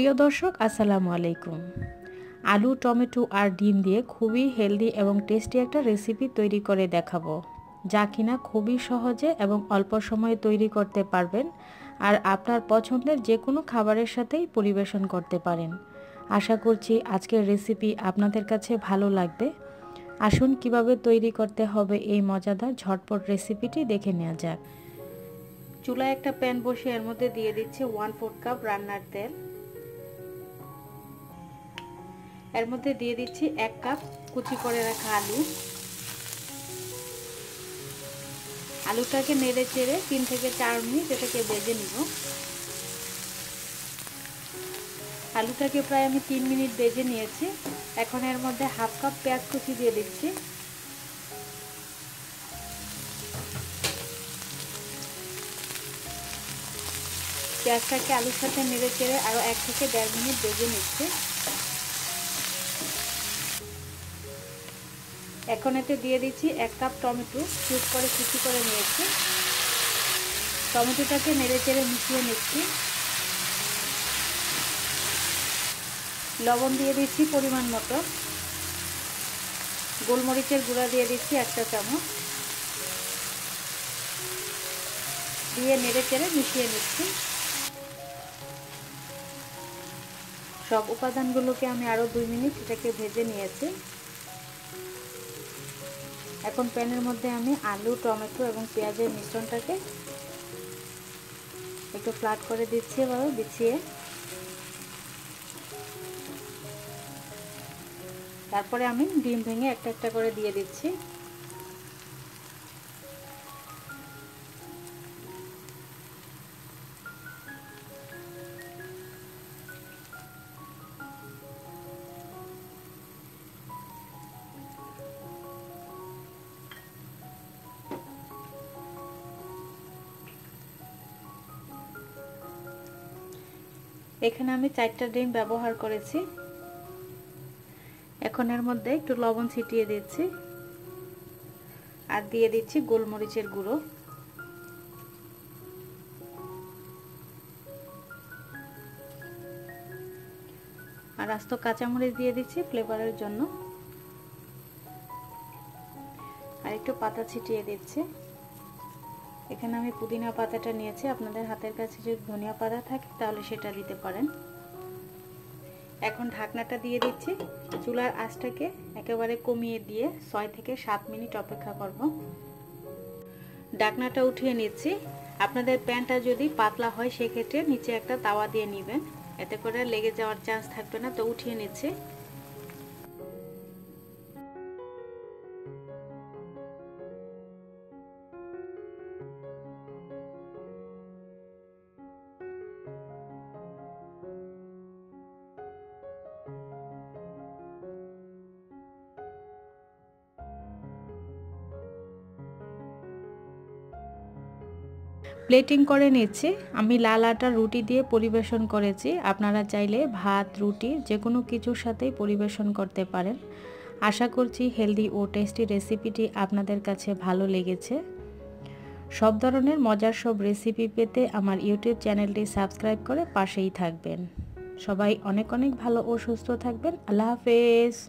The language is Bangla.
প্রিয় দর্শক, আসসালামু আলাইকুম। আলু, টমেটো আর ডিম দিয়ে খুবই হেলদি এবং টেস্টি একটা রেসিপি তৈরি করে দেখাবো, যা কিনা খুবই সহজে এবং অল্প সময়ে তৈরি করতে পারবেন আর আপনার পছন্দের যে কোনো খাবারের সাথেই পরিবেশন করতে পারেন। আশা করছি আজকের রেসিপি আপনাদের কাছে ভালো লাগবে। আসুন, কীভাবে তৈরি করতে হবে এই মজাদার ঝটপট রেসিপিটি দেখে নেওয়া যাক। চুলায় একটা প্যান বসে এর মধ্যে দিয়ে দিচ্ছে ওয়ান ফোর কাপ রান্নার তেল। এর মধ্যে দিয়ে দিচ্ছি এক কাপ কুচি করে রাখা আলু। আলুটাকে নেড়ে চেড়ে তিন থেকে চার মিনিট এটাকে বেজে নিব। আলুটাকে প্রায় আমি তিন মিনিট বেজে নিয়েছি। এখন এর মধ্যে হাফ কাপ পেঁয়াজ কুচি দিয়ে দিচ্ছি। পেঁয়াজটাকে আলুর সাথে নেড়ে চেড়ে আরও এক থেকে দেড় মিনিট বেজে নিচ্ছি। এখন এতে দিয়ে দিচ্ছি এক কাপ টমেটো, চুপ করে কুচি করে নিয়েছি। টমেটোটাকে নেড়ে চেড়ে মিশিয়ে নিচ্ছি। লবণ দিয়ে দিচ্ছি পরিমাণ মতো। গোলমরিচের গুঁড়া দিয়ে দিচ্ছি একটা চামচ। দিয়ে নেড়ে চেড়ে মিশিয়ে নিচ্ছি। সব উপাদানগুলোকে আমি আরও দুই মিনিট এটাকে ভেজে নিয়েছি। এখন প্যানের মধ্যে আমি আলু, টমেটো এবং পেঁয়াজের মিশ্রণটাকে একটু ফ্লাট করে দিচ্ছি এবার বিছিয়ে। তারপরে আমি ডিম ভেঙে একটা একটা করে দিয়ে দিচ্ছি। এখানে আমি চারটা ডিম ব্যবহার করেছি। এখন এর মধ্যে একটু লবণ ছিটিয়ে দিচ্ছি। আর দিয়ে দিচ্ছি গোলমরিচের গুঁড়ো। আর আস্ত কাঁচামরিচ দিয়ে দিচ্ছি ফ্লেভারের জন্য। আর একটু পাতা ছিটিয়ে দিচ্ছি। এখানে আমি পুদিনা পাতাটা নিয়েছি। আপনাদের হাতের কাছে যদি ধনিয়া পাতা থাকে, তাহলে সেটা দিতে পারেন। এখন ঢাকনাটা দিয়ে দিচ্ছি। চুলার আঁচটাকে একেবারে কমিয়ে দিয়ে ছয় থেকে সাত মিনিট অপেক্ষা করব। ঢাকনাটা উঠিয়ে নিচ্ছি। আপনাদের প্যানটা যদি পাতলা হয়, সেক্ষেত্রে নিচে একটা তাওয়া দিয়ে নেবেন। এতে করে লেগে যাওয়ার চান্স থাকবে না, তো উঠিয়ে নিচ্ছি। প্লেটিং করে নিচ্ছি। আমি লাল আটা রুটি দিয়ে পরিবেশন করেছি। আপনারা চাইলে ভাত, রুটি যে কোনো কিছুর সাথেই পরিবেশন করতে পারেন। আশা করছি হেলদি ও টেস্টি রেসিপিটি আপনাদের কাছে ভালো লেগেছে। সব ধরনের মজার সব রেসিপি পেতে আমার ইউটিউব চ্যানেলটি সাবস্ক্রাইব করে পাশেই থাকবেন। সবাই অনেক অনেক ভালো ও সুস্থ থাকবেন। আল্লাহ হাফেজ।